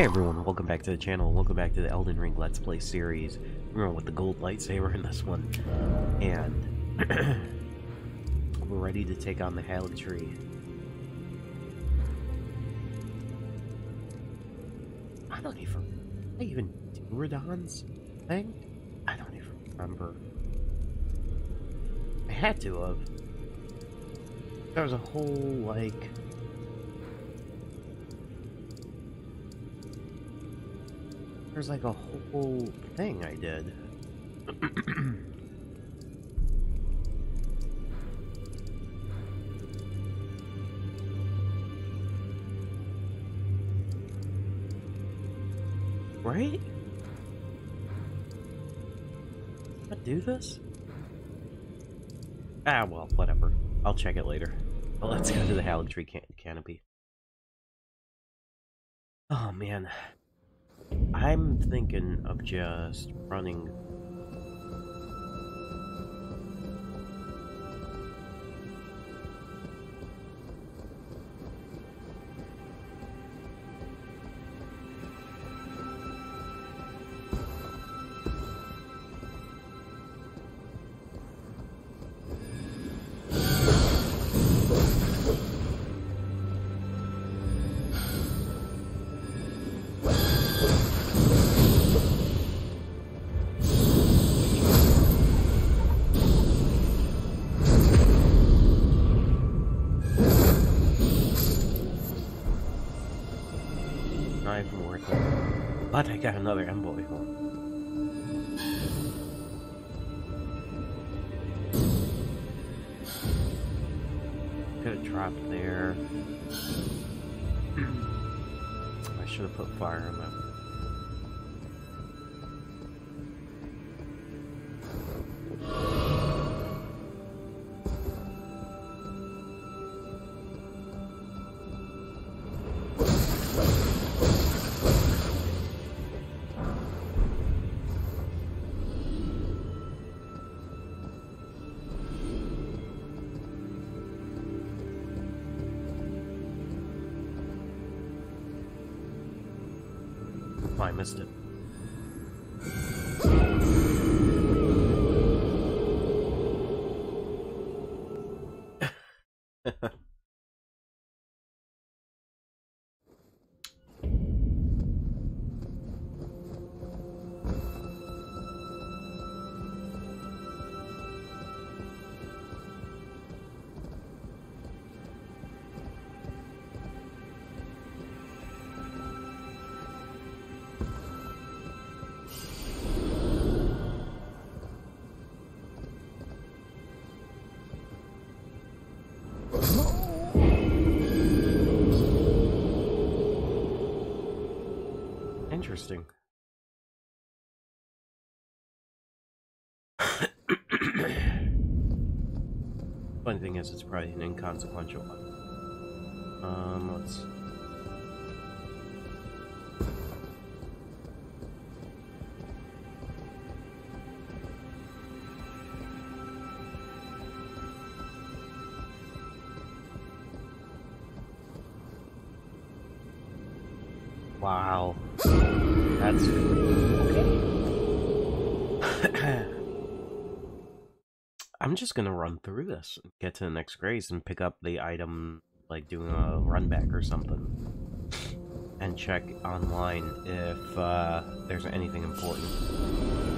Hey everyone, welcome back to the channel, welcome back to the Elden Ring Let's Play series. We're going with the gold lightsaber in this one. And we're ready to take on the Haligtree. I don't even I even do Radahn's thing? I don't even remember. I had to have. There was a whole like There's like a whole thing I did. right? I do this? Ah, well, whatever. I'll check it later. But let's go to the Haligtree can canopy. Oh, man. I'm thinking of just running But I got another envoy home. Could have dropped there. I should have put fire on that. I missed it. Interesting. Funny thing is, it's probably an inconsequential one. Um, let's just gonna run through this, get to the next grace, and pick up the item, like doing a run back or something. And check online if uh, there's anything important.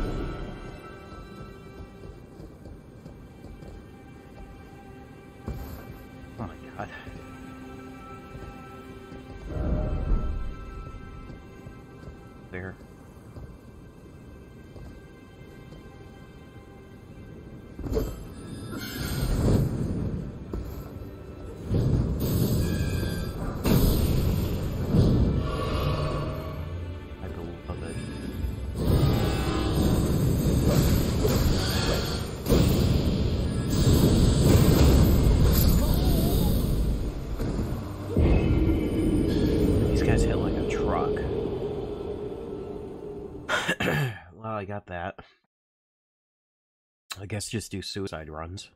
I guess just do suicide runs.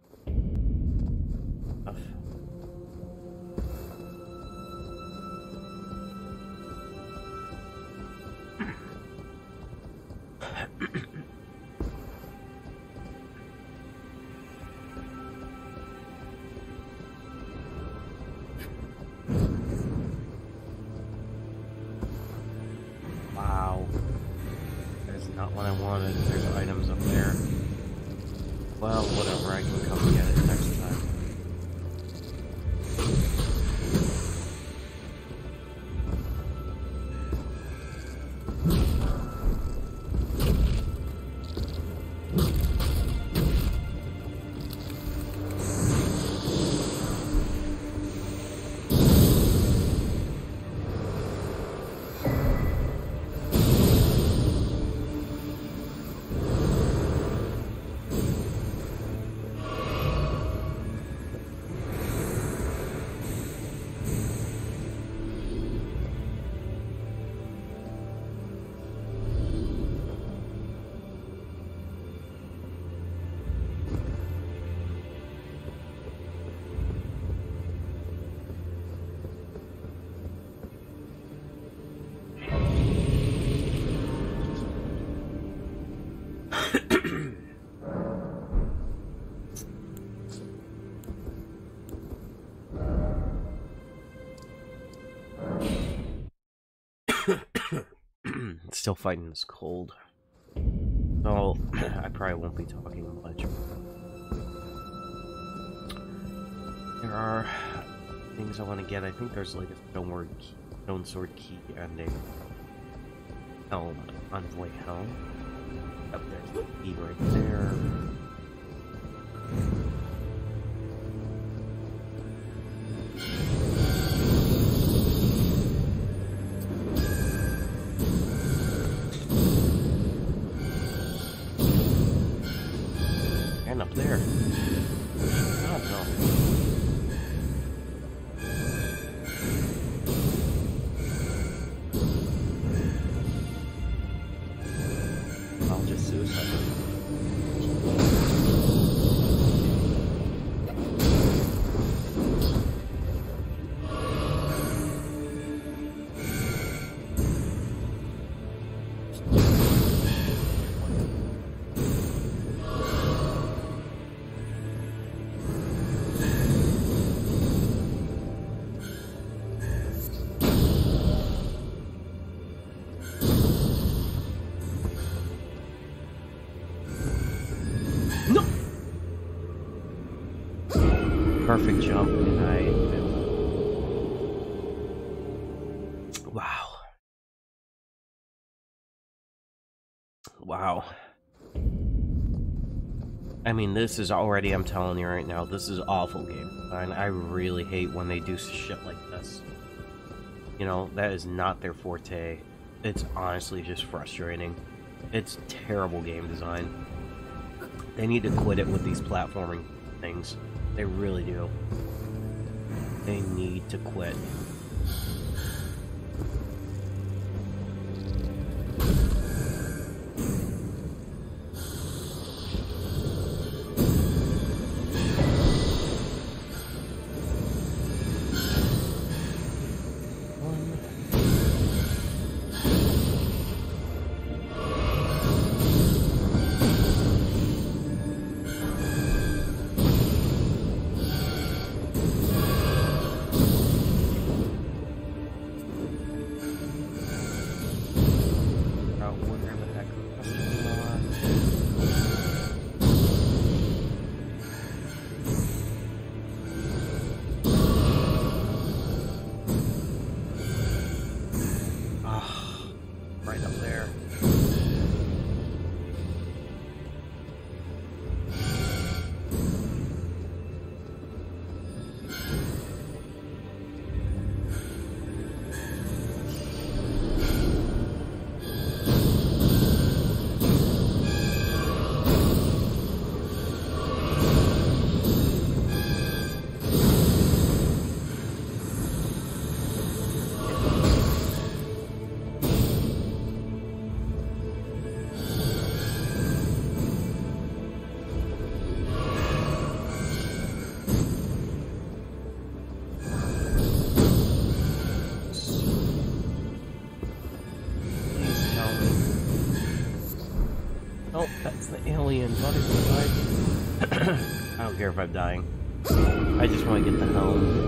Still fighting this cold. So, I probably won't be talking much. There are things I want to get. I think there's like a stone, word key, stone sword key and a helm, envoy helm. Up there's the key right there. Perfect jump, and I. Wow. Wow. I mean, this is already, I'm telling you right now, this is awful game design. I really hate when they do shit like this. You know, that is not their forte. It's honestly just frustrating. It's terrible game design. They need to quit it with these platforming things. They really do. They need to quit. Oh, where the heck alien butterfly. I don't care if I'm dying. I just want to get the helm.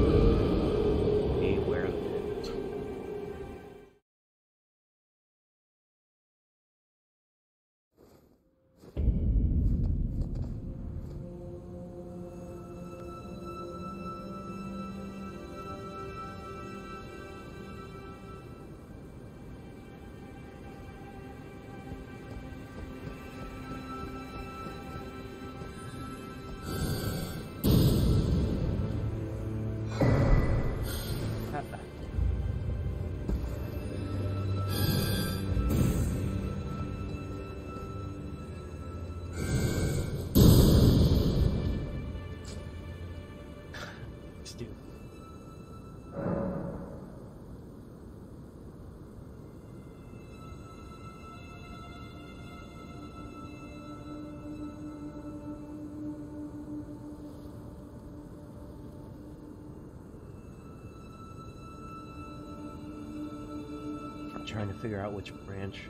Trying to figure out which branch.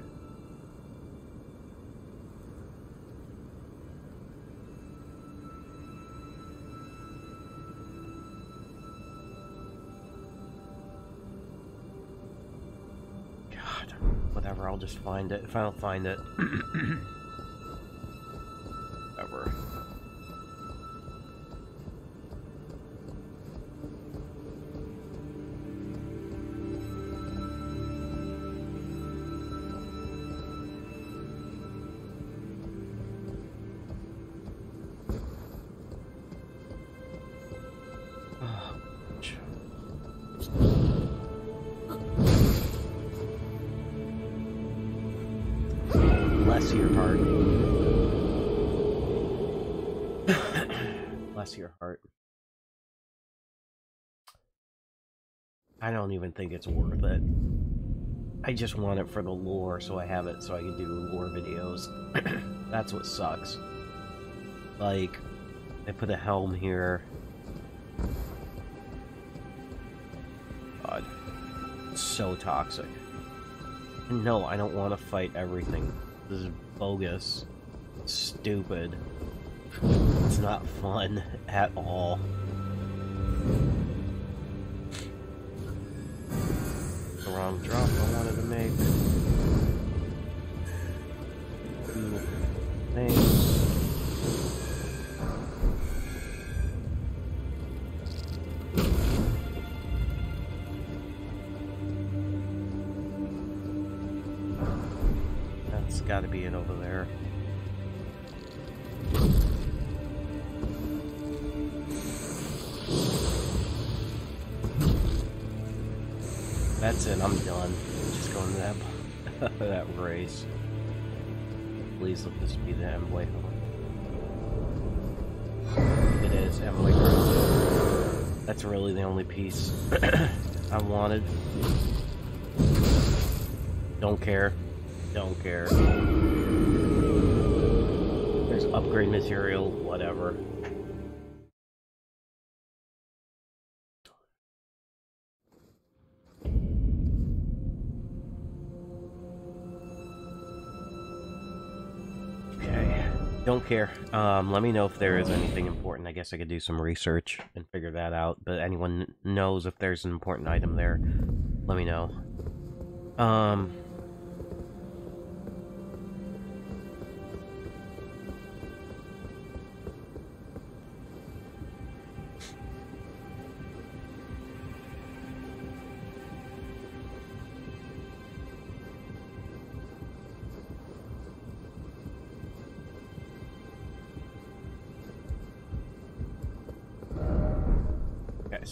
God, whatever, I'll just find it. If I don't find it. heart. Bless your heart. I don't even think it's worth it. I just want it for the lore, so I have it so I can do lore videos. That's what sucks. Like, I put a helm here. God. It's so toxic. No, I don't want to fight everything. This is bogus. Stupid. It's not fun at all. The wrong drop I wanted to make. Two things. Please let this be the Embley It is Embley That's really the only piece I wanted. Don't care. Don't care. There's upgrade material, whatever. Don't care. Um, let me know if there is anything important. I guess I could do some research and figure that out. But anyone knows if there's an important item there, let me know. Um...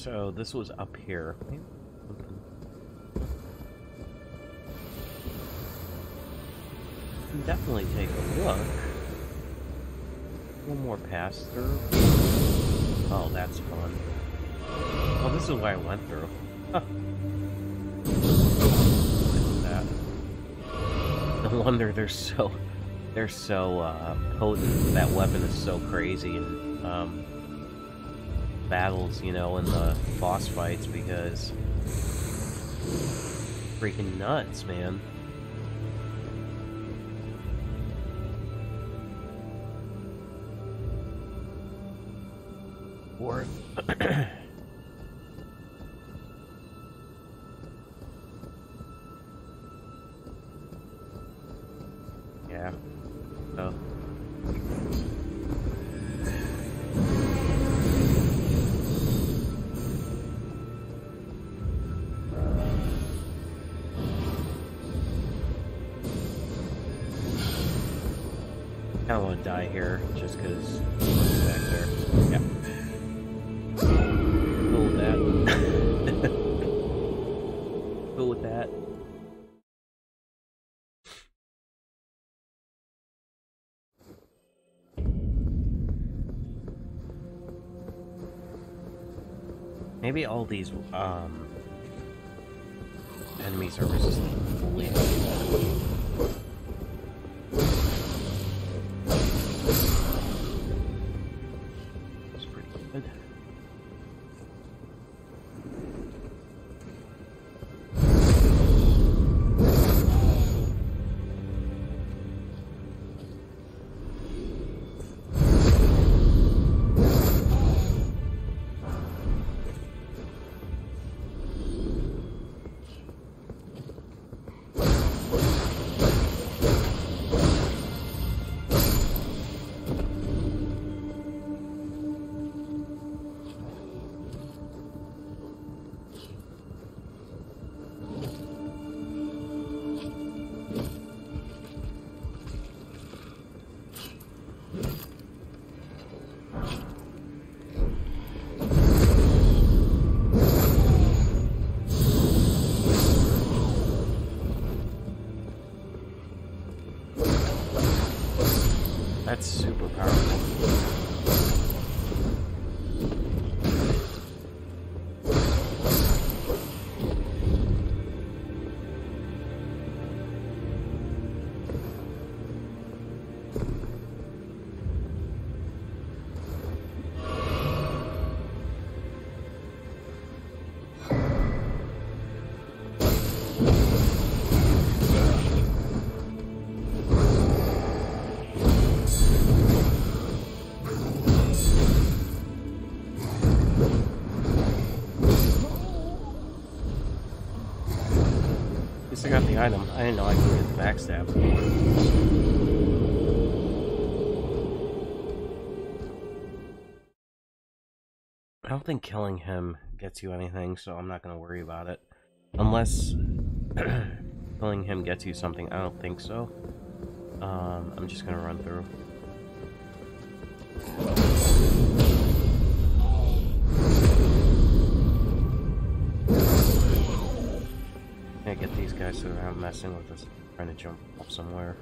so this was up here. Definitely take a look. One more pass through. Oh, that's fun. Well, this is why I went through. No wonder they're so they're so uh, potent. That weapon is so crazy and um, battles, you know, in the boss fights because freaking nuts, man. Worth. Maybe all these um enemies are resistant fully. I didn't know I could get the backstab. I don't think killing him gets you anything, so I'm not gonna worry about it. Unless killing him gets you something, I don't think so. Um, I'm just gonna run through. Messing with us, trying to jump off somewhere.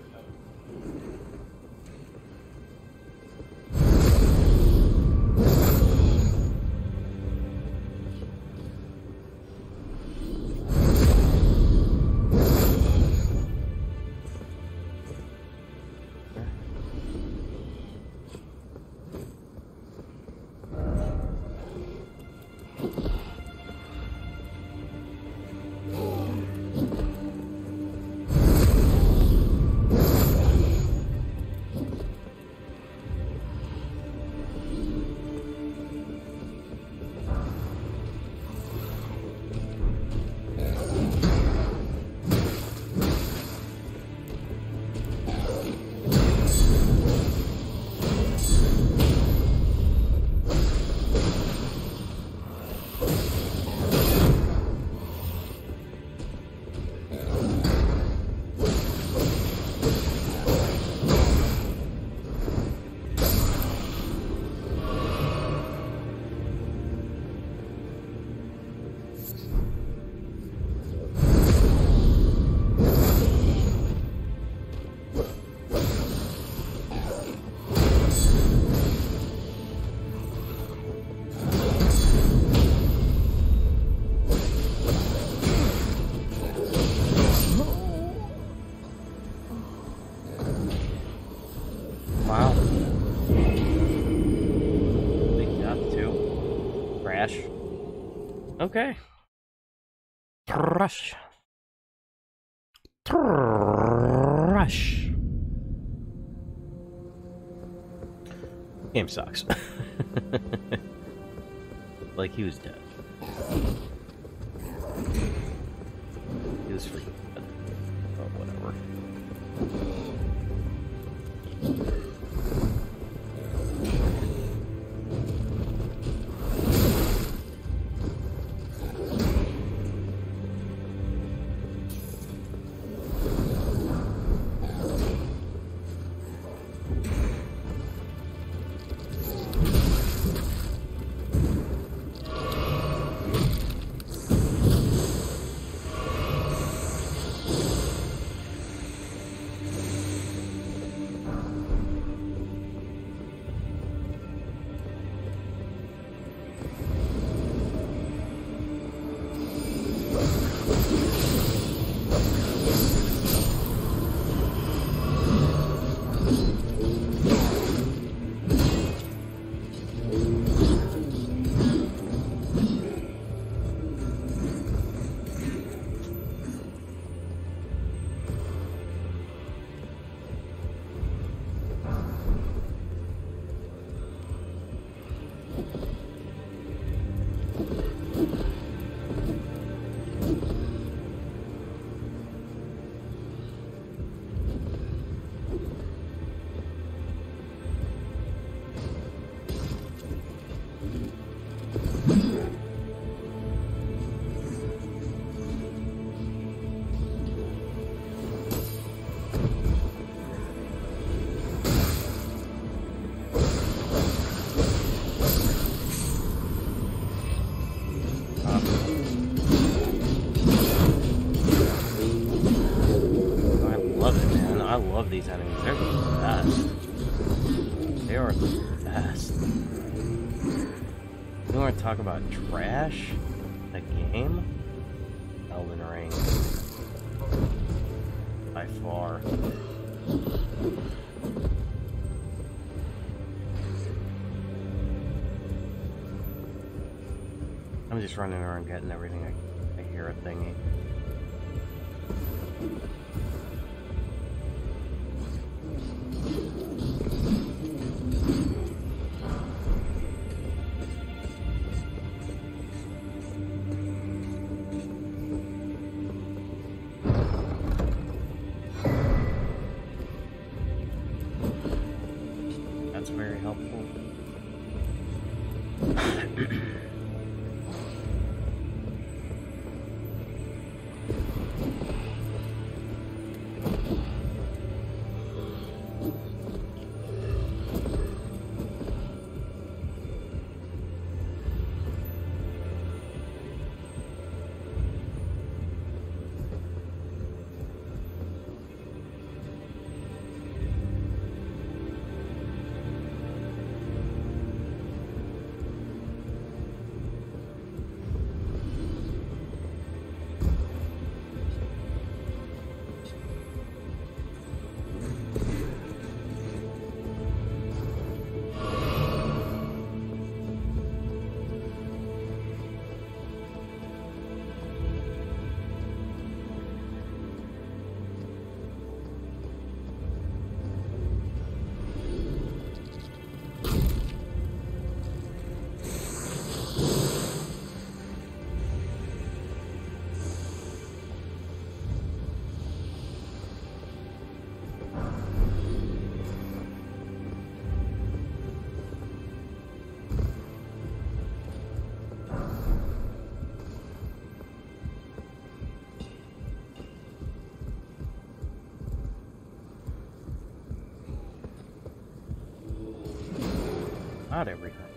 Okay. Trash. Trash. Game sucks. like he was dead. He was freaking dead. Oh, whatever. Talk about trash? The game? Elden Ring. By far. I'm just running around getting everything helpful. Not everything.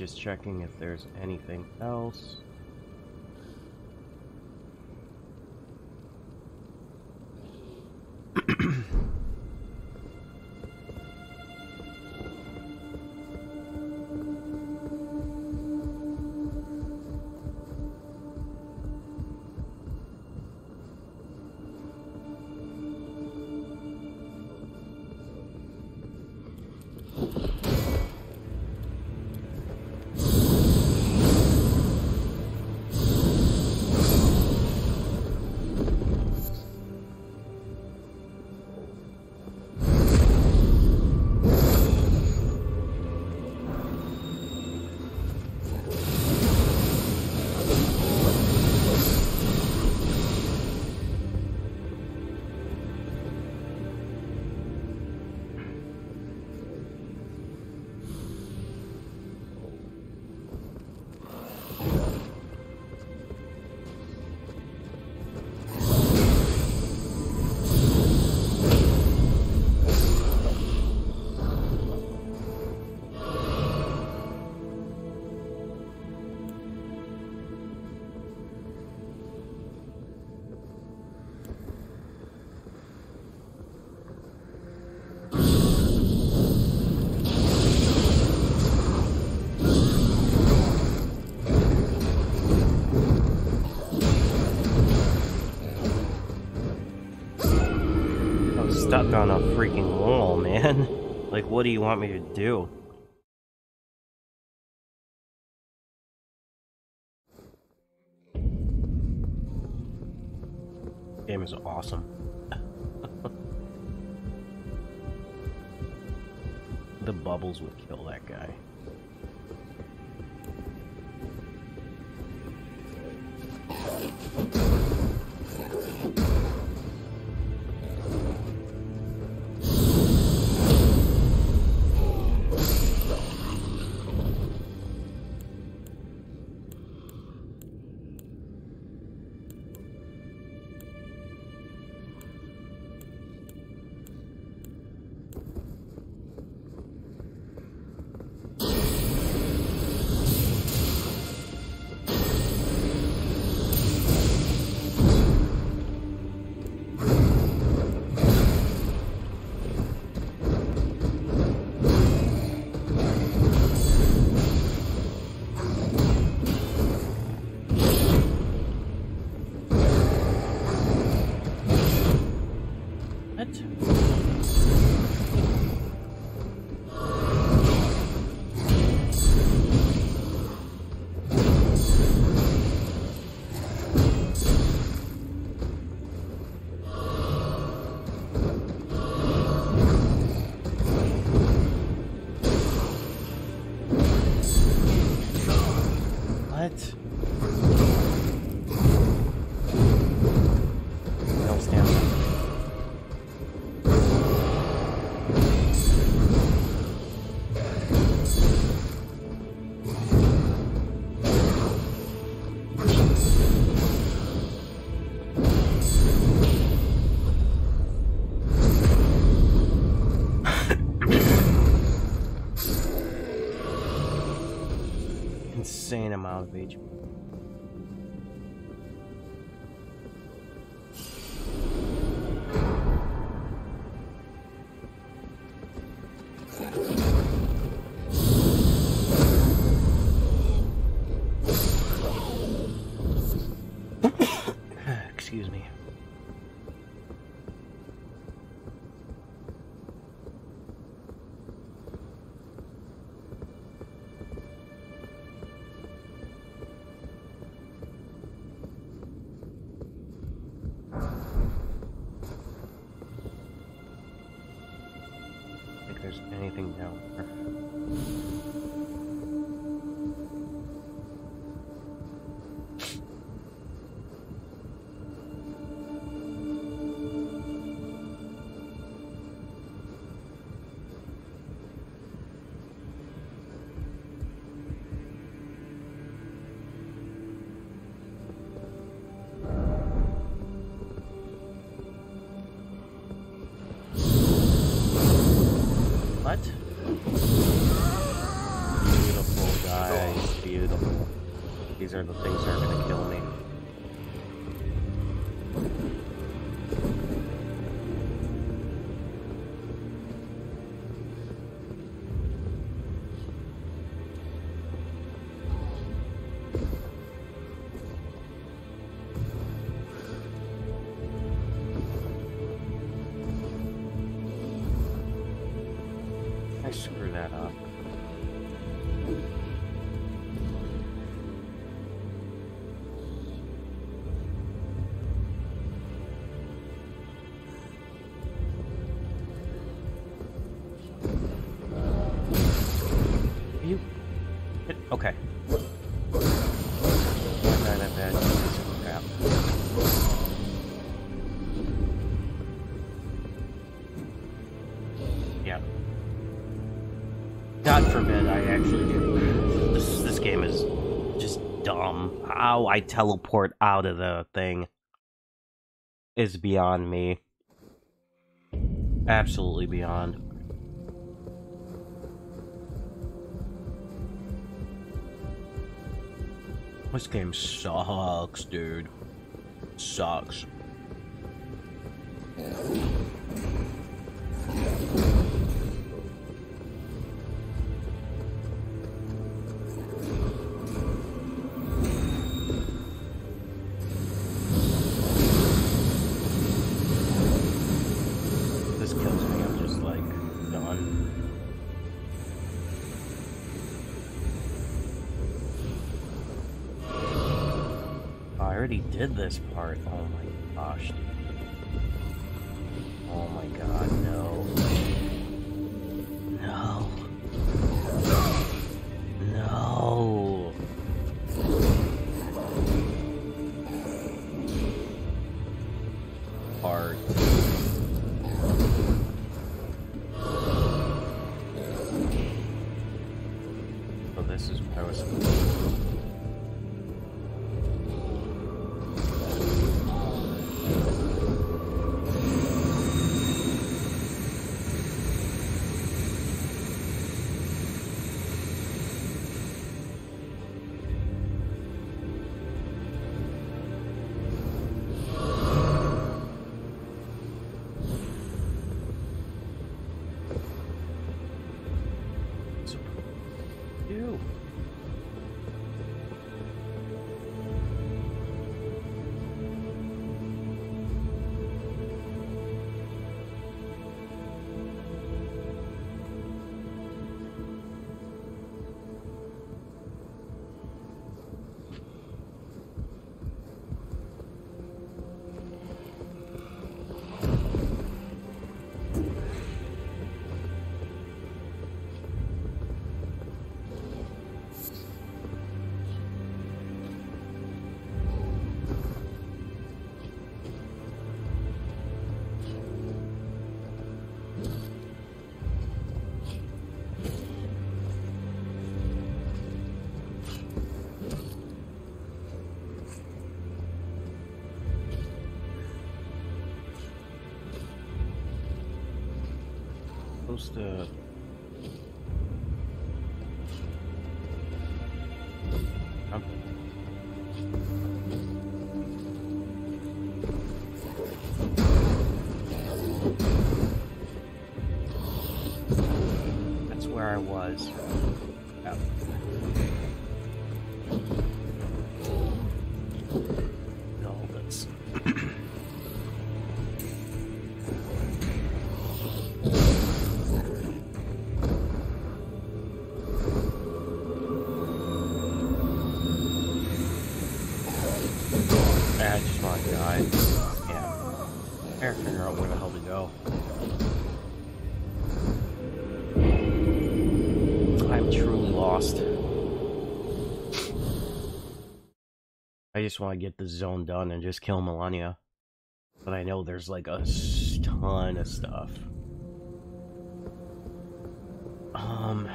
Just checking if there's anything else. Stuck on a freaking wall, man. Like, what do you want me to do? Game is awesome. the bubbles would kill that guy. insane amount of HP. Salvage these are the things that are to kill me. How I teleport out of the thing is beyond me. Absolutely beyond. This game sucks, dude. Sucks. Did this part. Oh my gosh, dude. Um, That's where I was. I just want to get the zone done and just kill Malenia. But I know there's like a ton of stuff. Um.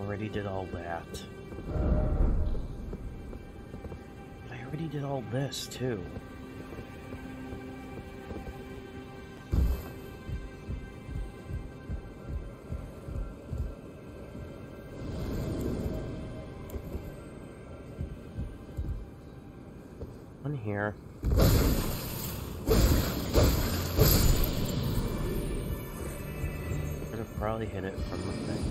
Already did all that. I already did all this too. Here. Could have probably hit it from the thing.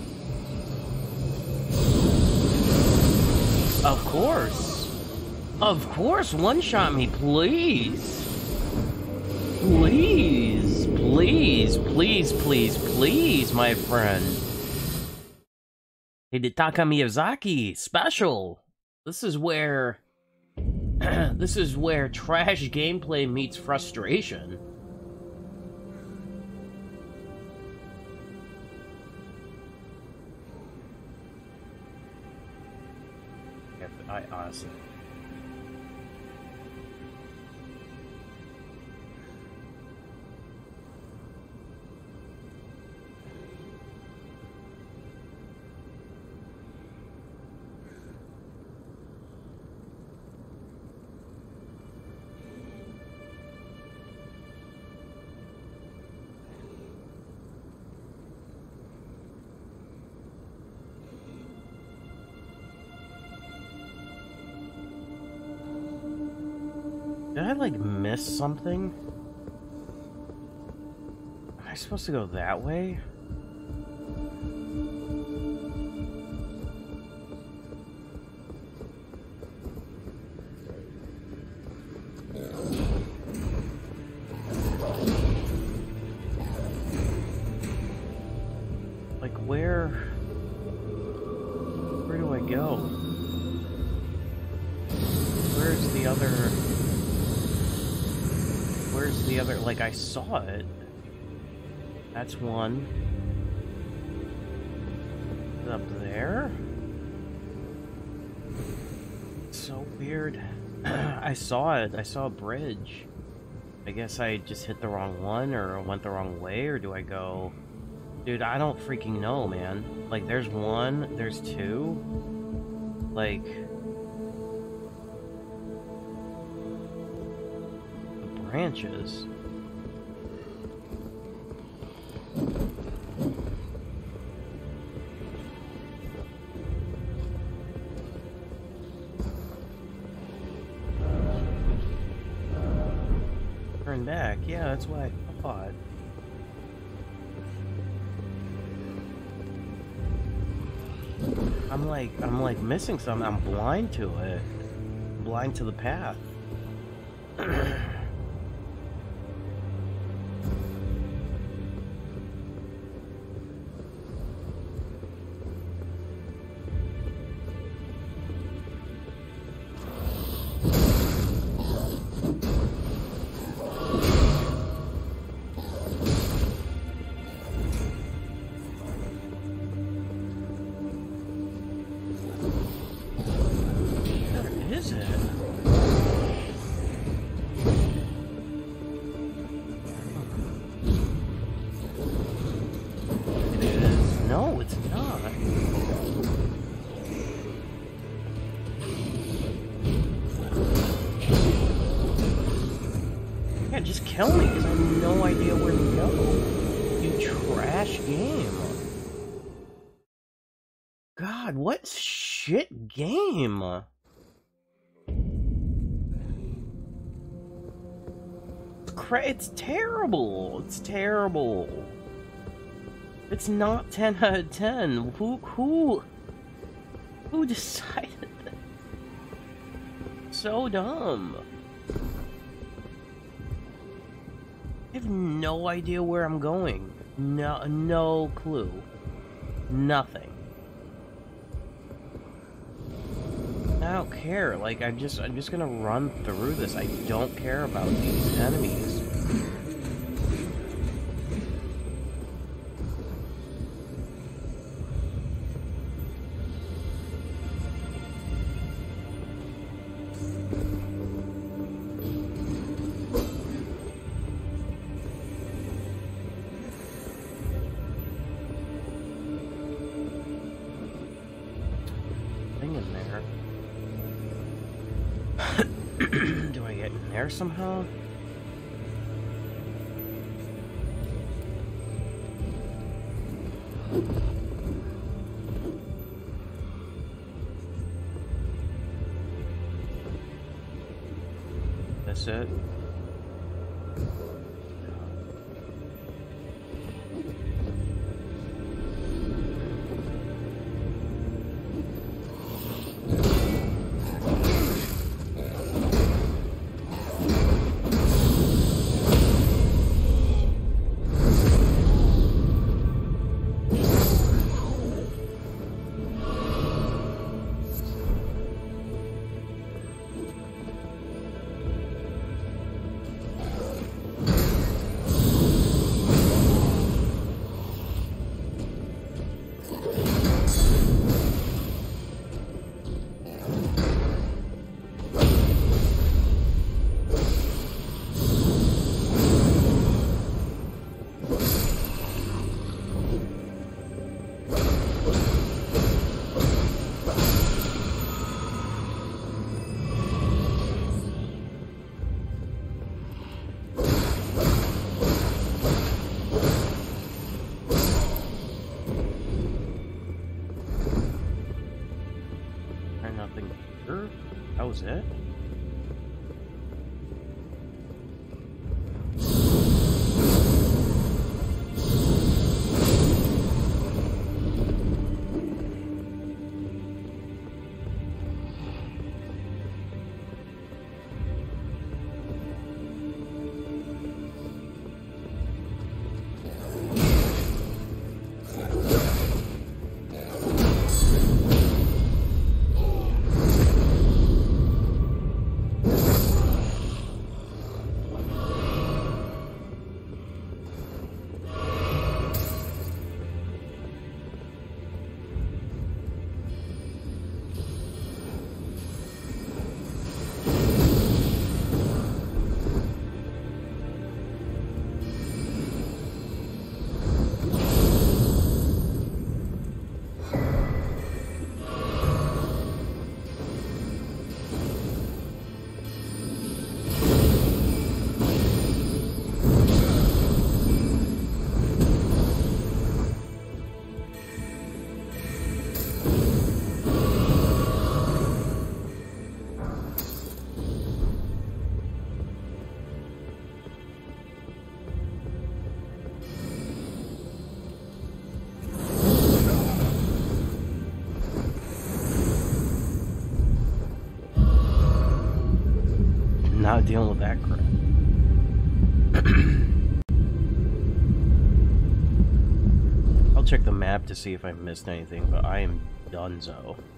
Of course! Of course, one shot me, please! Please, please, please, please, please, my friend. Hidetaka Miyazaki, special! This is where... this is where trash gameplay meets frustration. I honestly... I, like, miss something? Am I supposed to go that way? That's one. Up there? So weird. I saw it. I saw a bridge. I guess I just hit the wrong one, or went the wrong way, or do I go... Dude, I don't freaking know, man. Like, there's one, there's two. Like... The branches. Turn back. Yeah, that's why I thought. I'm like, I'm like missing something. I'm blind to it. I'm blind to the path. game? It's terrible. It's terrible. It's not 10 out of 10. Who who who decided that? So dumb. I have no idea where I'm going. No no clue. Nothing. Don't care. Like I'm just I'm just gonna run through this. I don't care about these enemies. That's dealing with that crap. I'll check the map to see if I missed anything, but I am donezo. right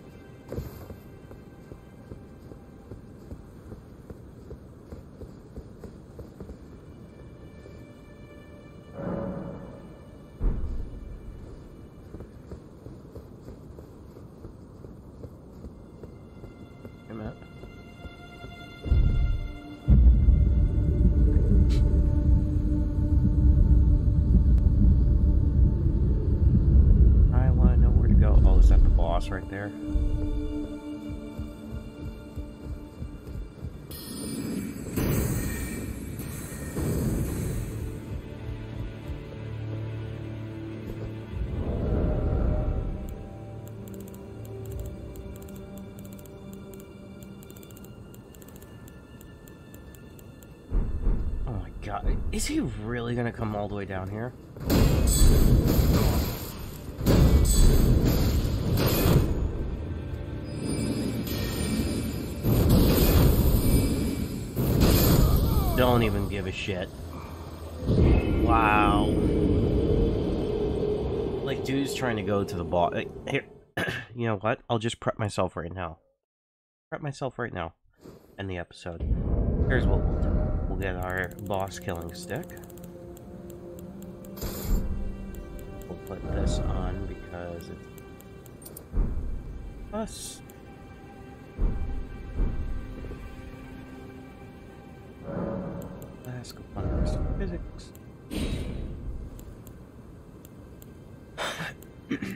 god, is he really gonna come all the way down here? don't even give a shit. Wow. Like, dude's trying to go to the ball. Here, you know what? I'll just prep myself right now. Prep myself right now. End the episode. Here's what we'll do. We'll get our boss killing stick. We'll put this on because it's us. ask upon physics.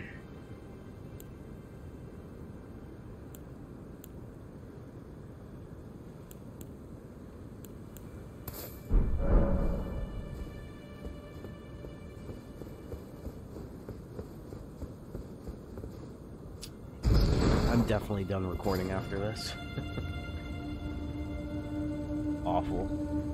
definitely done recording after this. Awful.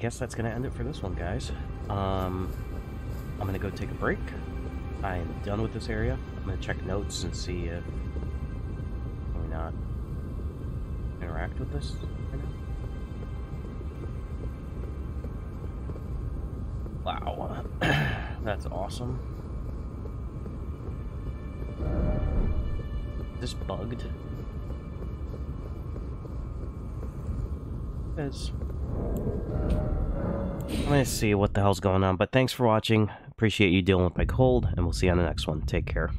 Guess that's going to end it for this one, guys. Um, I'm going to go take a break. I am done with this area. I'm going to check notes and see if... We not interact with this right? Wow. that's awesome. this bugged? Is Gonna see what the hell's going on, but thanks for watching. Appreciate you dealing with my cold, and we'll see you on the next one. Take care.